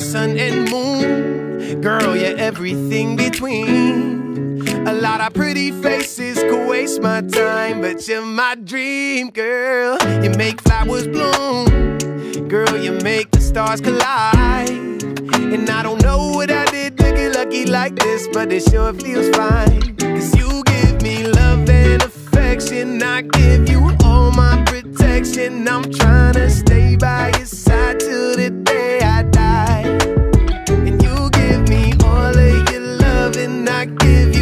sun and moon. Girl, you're everything between. A lot of pretty faces could waste my time, but you're my dream, girl. You make flowers bloom. Girl, you make the stars collide. And I don't know what I did to get lucky like this, but it sure feels fine. Cause you give me love and affection. I give you all my protection. I'm trying give you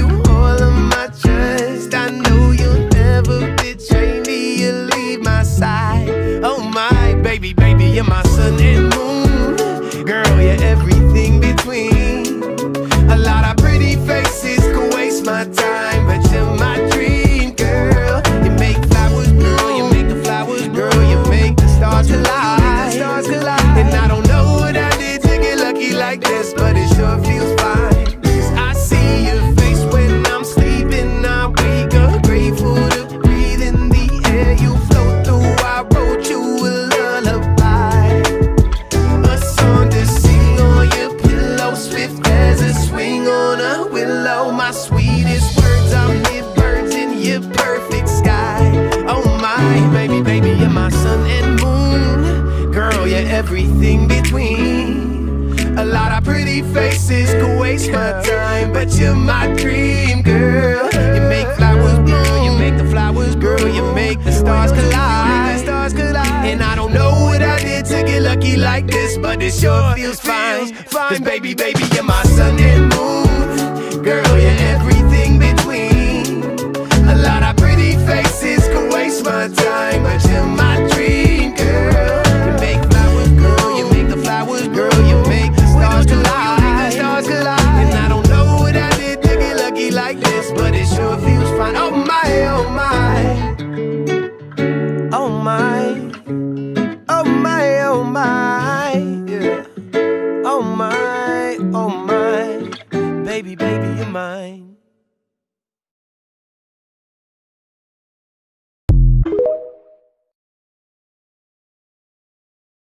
My sweetest words are mid birds in your perfect sky. Oh my, baby, baby, you're my sun and moon. Girl, you're everything between. A lot of pretty faces could waste my time, but you're my dream, girl. You make flowers bloom, you make the flowers grow, you make the stars collide. Stars collide. And I don't know what I did to get lucky like this, but it sure feels fine. Cause baby, baby, you're my sun and moon. Baby, you're mine.